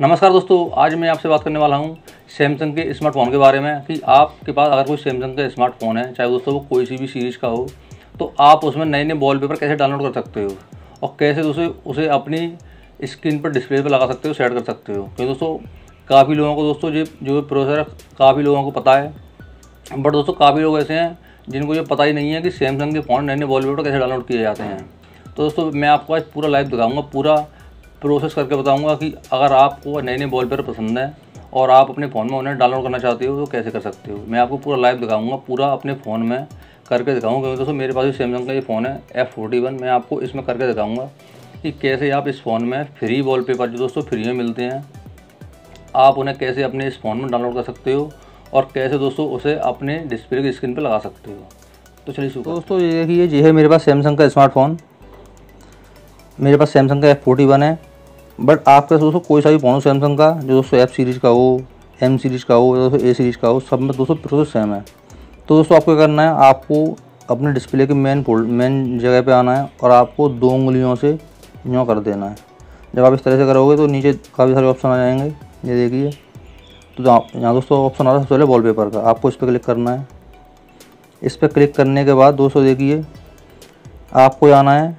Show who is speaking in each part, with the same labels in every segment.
Speaker 1: नमस्कार दोस्तों, आज मैं आपसे बात करने वाला हूँ सैमसंग के स्मार्टफ़ोन के बारे में कि आपके पास अगर कोई सैमसंग का स्मार्टफ़ोन है, चाहे दोस्तों वो कोई सी भी सीरीज़ का हो तो आप उसमें नए नए वॉलपेपर कैसे डाउनलोड कर सकते हो और कैसे उसे उसे अपनी स्क्रीन पर डिस्प्ले पर लगा सकते हो सेट कर सकते हो। क्योंकि दोस्तों, काफ़ी लोगों को दोस्तों जो जो प्रोसेसर काफ़ी लोगों को पता है बट दोस्तों काफ़ी लोग ऐसे हैं जिनको ये पता ही नहीं है कि सैमसंग के फ़ोन नए नए वॉलपेपर कैसे डाउनलोड किए जाते हैं। तो दोस्तों, मैं आपको आज पूरा लाइव दिखाऊँगा, पूरा प्रोसेस करके बताऊँगा कि अगर आपको नए नए वॉलपेपर पसंद है और आप अपने फ़ोन में उन्हें डाउनलोड करना चाहते हो तो कैसे कर सकते हो? मैं आपको पूरा लाइव दिखाऊँगा, पूरा अपने फ़ोन में करके दिखाऊँगा। क्योंकि दोस्तों, मेरे पास भी सैमसंग का ये फ़ोन है एफ़ फोर्टी वन मैं आपको इसमें करके दिखाऊँगा कि कैसे आप इस फ़ोन में फ्री वॉलपेपर जो दोस्तों फ्री में मिलते हैं, आप उन्हें कैसे अपने इस फ़ोन में डाउनलोड कर सकते हो और कैसे दोस्तों उसे अपने डिस्प्ले की स्क्रीन पर लगा सकते हो। तो चलिए दोस्तों, ये देखिए ये है मेरे पास सैमसंग का स्मार्टफ़ोन मेरे पास सैमसंग का एफ़ फोर्टी वन है। बट आपके दोस्तों कोई सा भी फ़ोन सैमसंग का, जो दोस्तों एफ़ सीरीज़ का हो एम सीरीज़ का हो, या दोस्तों ए सीरीज़ का हो, सब में दोस्तों प्रोसेस सेम है। तो दोस्तों आपको क्या करना है, आपको अपने डिस्प्ले के मेन फोल्ड मेन जगह पे आना है और आपको दो उंगलियों से यूँ कर देना है। जब आप इस तरह से करोगे तो नीचे काफ़ी सारे ऑप्शन आ जाएँगे, ये देखिए। तो यहाँ दोस्तों ऑप्शन आ रहा है सबसे पहले वॉलपेपर का, आपको इस पर क्लिक करना है। इस पर क्लिक करने के बाद दोस्तों देखिए, आपको आना है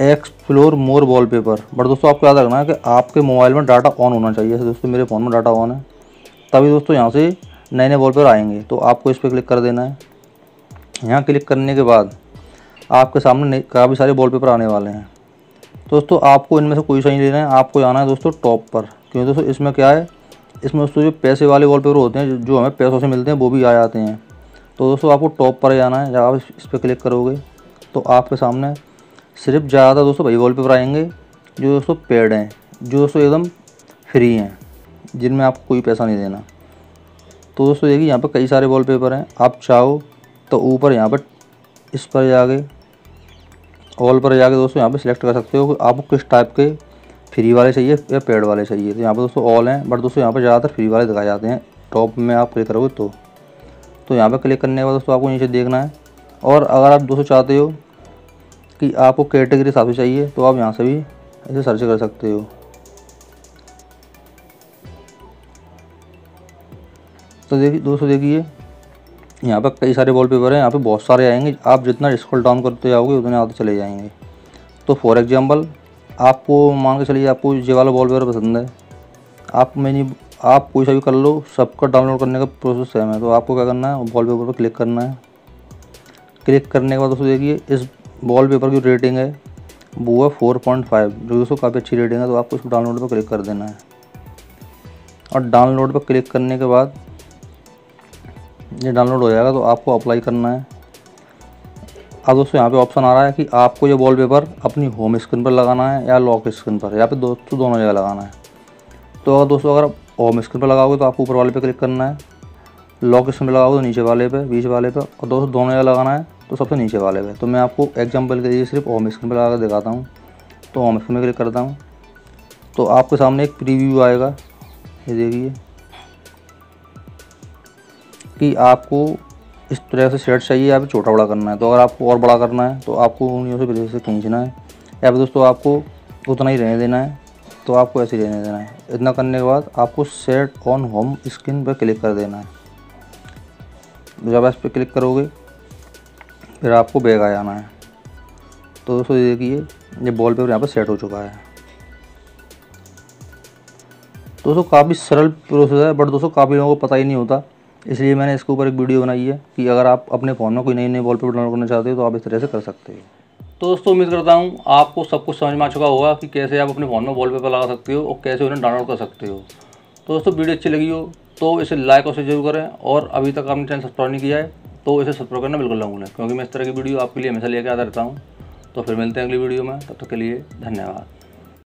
Speaker 1: एक्सप्लोर मोर वॉलपेपर बट दोस्तों, आपको याद रखना है कि आपके मोबाइल में डाटा ऑन होना चाहिए। दोस्तों, मेरे फ़ोन में डाटा ऑन है। तभी दोस्तों, यहाँ से नए नए वॉलपेपर आएँगे। तो आपको इस पर क्लिक कर देना है। यहाँ क्लिक करने के बाद आपके सामने काफ़ी सारे वॉलपेपर आने वाले हैं। दोस्तों, आपको इनमें से कोई सा नहीं लेना है। आपको आना है दोस्तों टॉप पर। क्योंकि दोस्तों, इसमें क्या है? इसमें दोस्तों, जो पैसे वाले वॉलपेपर होते हैं, जो हमें पैसों से मिलते हैं, वो भी आ जाते हैं। तो दोस्तों, आपको टॉप पर जाना है। जब आप इस पर क्लिक करोगे तो आपके सामने सिर्फ़ ज़्यादा दोस्तों वही वॉलपेपर आएँगे, जो दोस्तों पेड हैं, जो दोस्तों एकदम फ्री हैं, जिनमें आपको कोई पैसा नहीं देना। तो दोस्तों देखिए यहाँ पर कई सारे वॉलपेपर हैं, आप चाहो तो ऊपर यहाँ पर इस पर जाके ऑल पर जाके दोस्तों यहाँ पे सिलेक्ट कर सकते हो कि आपको किस टाइप के फ्री वाले चाहिए या पेड वाले चाहिए। तो यहाँ पर दोस्तों ऑल हैं बट दोस्तों यहाँ पर ज़्यादातर फ्री वाले दिखाए जाते हैं। टॉप में आप क्लिक करोगे तो। तो यहाँ पर क्लिक करने के बाद दोस्तों आपको नीचे देखना है। और अगर आप दोस्तों चाहते हो कि आपको कैटेगरी हिसाब से चाहिए तो आप यहाँ से भी इसे सर्च कर सकते हो। तो देखिए, दोस्तों देखिए, यहाँ पर कई सारे वॉलपेपर हैं, यहाँ पे बहुत सारे आएँगे। आप जितना स्क्रॉल डाउन करते जाओगे, उतने आते चले जाएँगे। तो फॉर एग्जांपल आपको मान के चलिए, आपको ये वाला वॉलपेपर पसंद है। आप मैंने, आप कोई सा भी कर लो, सबका डाउनलोड करने का प्रोसेस सेम है। तो आपको क्या करना है वॉलपेपर पर क्लिक करना है। क्लिक करने के बाद दोस्तों देखिए, इस वॉलपेपर की रेटिंग है, वो है फोर पॉइंट फाइव जो दोस्तों काफ़ी अच्छी रेटिंग है तो आपको उसको डाउनलोड पर क्लिक कर देना है। और डाउनलोड पर क्लिक करने के बाद ये डाउनलोड हो जाएगा तो आपको अप्लाई करना है। अब दोस्तों यहाँ पे ऑप्शन आ रहा है कि आपको ये वॉलपेपर अपनी होम स्क्रीन पर लगाना है या लॉक स्क्रीन पर या फिर दोस्तों दोनों जगह लगाना है। तो अगर दोस्तों अगर होम स्क्रीन पर लगाओगे तो आपको ऊपर वाले पे क्लिक करना है लॉक स्क्रीन पर लगाओगे तो नीचे वाले पे, बीच वाले पे, और दोस्तों दोनों जगह लगाना है। तो सबसे नीचे वाले पे तो मैं आपको एग्ज़ाम्पल के लिए सिर्फ़ होम स्क्रीन पर लगा दिखाता हूँ। तो होम स्क्रीन पर क्लिक करता हूँ। तो आपके सामने एक प्रीव्यू आएगा। ये देखिए कि आपको इस तरह से सेट चाहिए या फिर छोटा बड़ा करना है। तो अगर आपको और बड़ा करना है तो आपको उंगलियों से फिर से खींचना है। या फिर दोस्तों आपको उतना ही रहने देना है। तो आपको ऐसे ही रहने देना है। इतना करने के बाद आपको सेट ऑन होम स्क्रीन पर क्लिक कर देना है। जब इस पर क्लिक करोगे फिर आपको बैग आ जाना है। तो दोस्तों देखिए, ये बॉल पेपर यहाँ पर सेट हो चुका है। दोस्तों काफ़ी सरल प्रोसेस है बट दोस्तों काफ़ी लोगों को पता ही नहीं होता। इसलिए मैंने इसके ऊपर एक वीडियो बनाई है कि अगर आप अपने फ़ोन में कोई नई नई वॉलपेपर डाउनलोड करना चाहते हो तो आप इस तरह से कर सकते हो। तो दोस्तों उम्मीद करता हूँ आपको सब कुछ समझ में आ चुका होगा कि कैसे आप अपने फ़ोन में वॉलपेपर लगा सकते हो और कैसे उन्हें डाउनलोड कर सकते हो। तो दोस्तों वीडियो अच्छी लगी हो तो इसे लाइक और शेयर ज़रूर करें और अभी तक आपने चैनल सब्सक्राइब नहीं किया है तो इसे सब्सक्राइब करना बिल्कुल ना भूलें, क्योंकि मैं इस तरह की वीडियो आपके लिए हमेशा लेकर आता रहता हूँ। तो फिर मिलते हैं अगली वीडियो में, तब तक के लिए धन्यवाद।